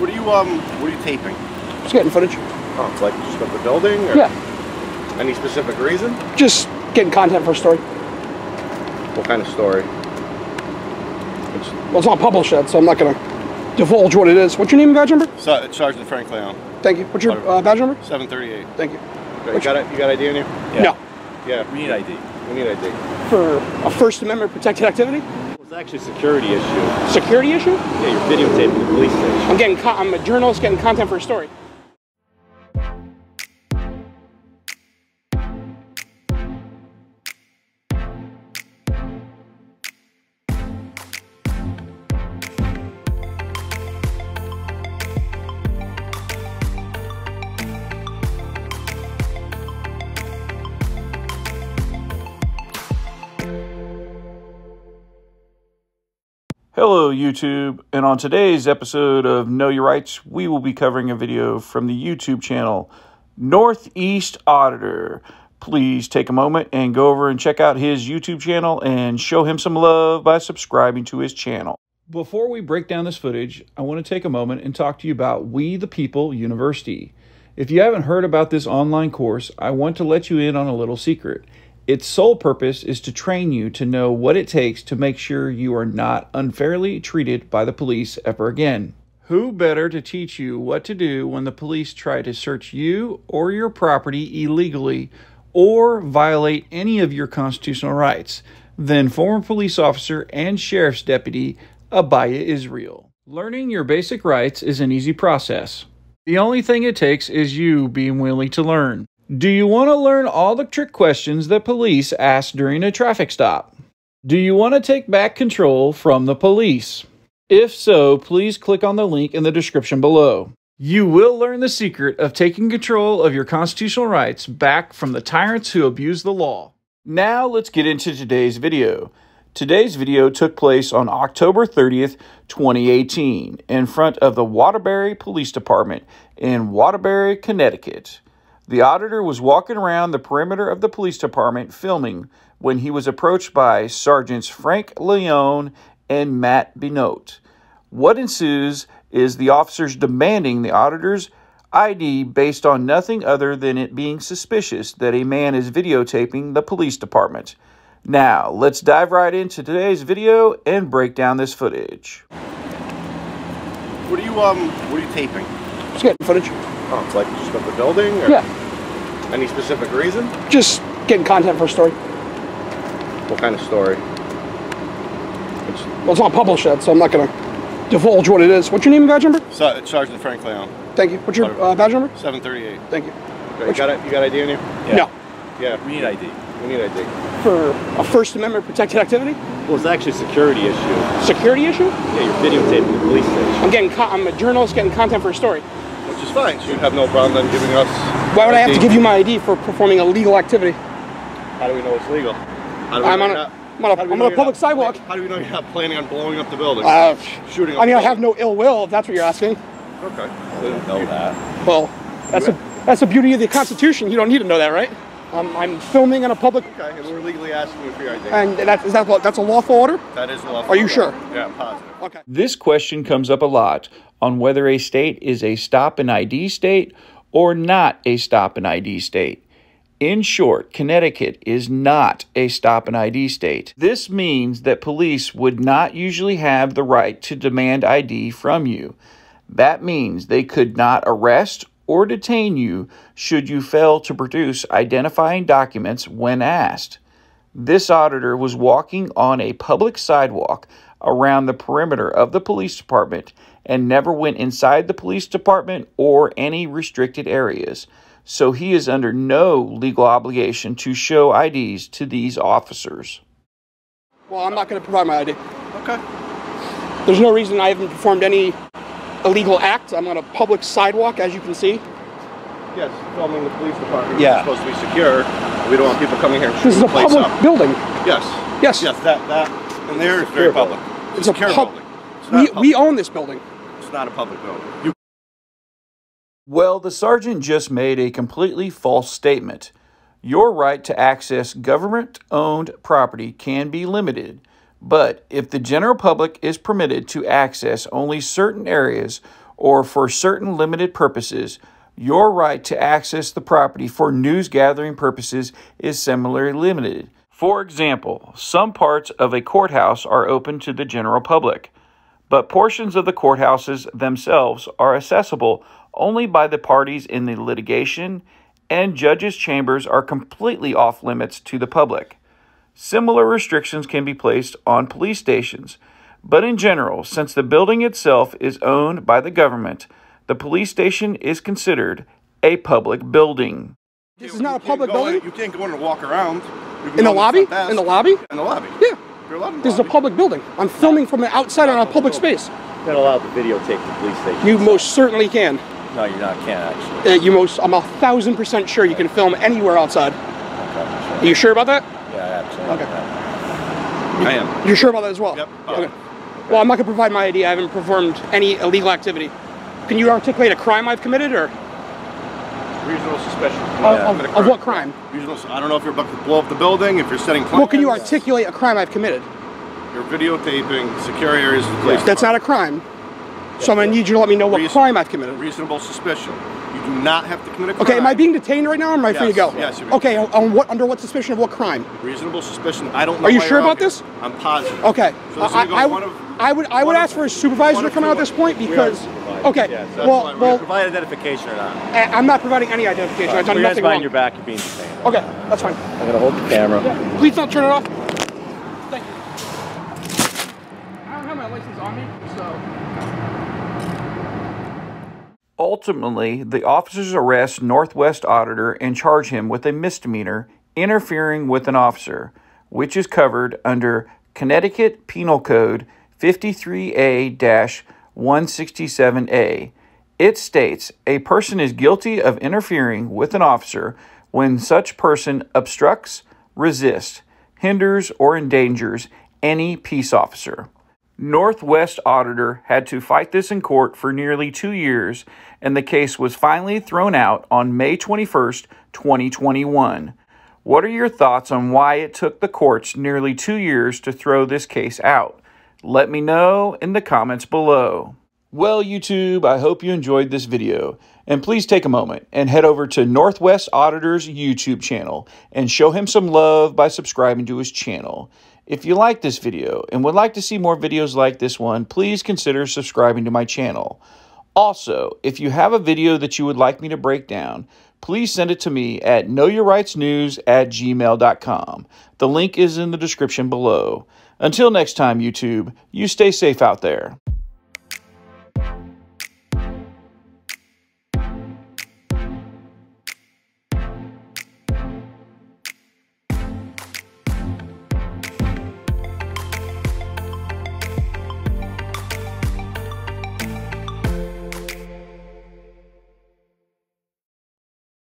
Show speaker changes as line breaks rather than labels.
What are you um what are you taping?
Just getting footage.
Oh, it's like just of the building or
Yeah,
any specific reason?
just getting content for a story.
What kind of story? It's
Well, it's not published yet, so I'm not gonna divulge what it is. What's your name and badge number?
Ser- Sergeant Frank Leone,
Thank you. What's your uh, badge number?
738.
Thank you.
Okay, you got it? You got ID on you?
No.
Yeah,
We need ID.
we need ID.
For a First Amendment protected activity?
It's actually a security issue.
Security issue?
Yeah, you're videotaping the police station.
I'm getting. I'm a journalist getting content for a story.
Hello, YouTube, and on today's episode of Know Your Rights, we will be covering a video from the YouTube channel Northeast Auditor. Please take a moment and go over and check out his YouTube channel and show him some love by subscribing to his channel. Before we break down this footage, I want to take a moment and talk to you about We the People University. If you haven't heard about this online course, I want to let you in on a little secret. Its sole purpose is to train you to know what it takes to make sure you are not unfairly treated by the police ever again. Who better to teach you what to do when the police try to search you or your property illegally or violate any of your constitutional rights than former police officer and sheriff's deputy Abiyah Israel? Learning your basic rights is an easy process. The only thing it takes is you being willing to learn. Do you want to learn all the trick questions that police ask during a traffic stop? Do you want to take back control from the police? If so, please click on the link in the description below. You will learn the secret of taking control of your constitutional rights back from the tyrants who abuse the law. Now let's get into today's video. Today's video took place on October 30th, 2018, in front of the Waterbury Police Department in Waterbury, Connecticut. The auditor was walking around the perimeter of the police department filming when he was approached by Sergeants Frank Leone and Matt Benoit. What ensues is the officers demanding the auditor's ID based on nothing other than it being suspicious that a man is videotaping the police department. Now, let's dive right into today's video and break down this footage.
What are you um what are you taping?
Just getting footage.
Like just of the building or
Yeah,
any specific reason?
just getting content for a story.
What kind of story? It's
Well, it's not published yet, so I'm not gonna divulge what it is. What's your name and badge number?
Ser- Sergeant Frank Leone,
Thank you. What's your uh, badge number?
738.
Thank you.
Okay, you got it? You got ID on you?
Yeah.
No.
Yeah,
We need ID.
we need ID.
For a First Amendment protected activity?
Well, it's actually a security issue.
Security issue?
Yeah, you're videotaping the police station.
I'm getting. Con- I'm a journalist getting content for a story.
Which is fine. So you'd have no problem then giving us.
Why would I have to give you my ID for performing a legal activity?
How do we know it's legal? How do we
I'm on
you're
a,
not-
I'm on a,
how do we
I'm on a public
not-
sidewalk.
How do we know you're not planning on blowing up the building?
Uh,
Shooting.
I mean, I have no ill will, if that's what you're asking.
Okay.
I didn't know that.
Well, that's the that's the beauty of the Constitution. You don't need to know that, right? Um, I'm filming in a public,
Okay, and we're legally asking you for your ID.
and that is that what- that's a lawful order.
that is lawful.
Are you sure?
Yeah, I'm positive.
Okay.
This question comes up a lot on whether a state is a stop and ID state or not a stop and ID state. In short, Connecticut is not a stop and ID state. This means that police would not usually have the right to demand ID from you. That means they could not arrest or detain you should you fail to produce identifying documents when asked. This auditor was walking on a public sidewalk around the perimeter of the police department and never went inside the police department or any restricted areas. So he is under no legal obligation to show IDs to these officers.
Well, I'm not going to provide my ID.
Okay.
There's no reason I haven't performed any illegal act. I'm on a public sidewalk, as you can see.
Yes, filming the police department.
Yeah.
It's supposed to be secure. We don't want people coming here and
This is
shooting
a
the place
public
up.
building.
Yes.
Yes.
Yes, that, that, and there is very public.
It's a
secure
pub-
building. It's not
We,
a public-
we own this building.
It's not a public building. You
Well, the sergeant just made a completely false statement. Your right to access government owned property can be limited, but if the general public is permitted to access only certain areas or for certain limited purposes, your right to access the property for news gathering purposes is similarly limited. For example, some parts of a courthouse are open to the general public, but portions of the courthouses themselves are accessible only by the parties in the litigation, and judges' chambers are completely off limits to the public. Similar restrictions can be placed on police stations, but in general, since the building itself is owned by the government, the police station is considered a public building.
This is not a
You can't
public
go in-
building?
You can't go in and walk around.
In the lobby? In the lobby?
In the lobby.
Yeah.
You're allowed in the
This is a public building. I'm filming from the outside on a public space.
You're not allowed to videotape the police station.
You most certainly can.
No, you're not, can't actually.
Uh, you most, I'm a thousand percent sure you can film anywhere outside.
Okay,
Are you sure about that?
Sure. Yeah, actually.
Okay.
I am.
You're sure about that as well?
Yep.
Okay. Well, I'm not going to provide my ID. I haven't performed any illegal activity. Can you articulate a crime I've committed or
Reasonable suspicion.
of, of, of what crime?
Reasonable, I don't know if you're about to blow up the building, if you're setting plans.
Well, can you articulate a crime I've committed?
You're videotaping secure areas of the place.
That's not a crime. So I'm going to need you to let me know what
Reason-
crime I've committed.
Reasonable suspicion. You do not have to commit a crime.
Okay, am I being detained right now or am I free to go?
yes, you're
Okay, on what, under what suspicion of what crime?
Reasonable suspicion. I don't know
Are you
why
sure
you're
about
here.
this?
I'm positive.
Okay.
So this is
I,
gonna go
I,
one of-
I would I would
one of-
ask for a supervisor to come out at this point because
supervisors,
okay.
yes, that's
well,
why we're
well,
Provide identification or not.
I- I'm not providing any identification. I've done
Put your hands
nothing
behind
wrong.
your back, you're being detained.
Okay, that's fine.
I'm gonna hold the camera.
Yeah, please don't turn it off. Thank you. I don't have my license on me, so.
Ultimately, the officers arrest Northwest Auditor and charge him with a misdemeanor interfering with an officer, which is covered under Connecticut Penal Code 53A 167A. It states a person is guilty of interfering with an officer when such person obstructs, resists, hinders, or endangers any peace officer. Northwest Auditor had to fight this in court for nearly two years, and the case was finally thrown out on May 21st, 2021. What are your thoughts on why it took the courts nearly two years to throw this case out? Let me know in the comments below. Well, YouTube, I hope you enjoyed this video. And please take a moment and head over to Northwest Auditor's YouTube channel and show him some love by subscribing to his channel. If you like this video and would like to see more videos like this one, please consider subscribing to my channel. Also, if you have a video that you would like me to break down, please send it to me at knowyourrightsnews at gmail.com. The link is in the description below. Until next time, YouTube, you stay safe out there.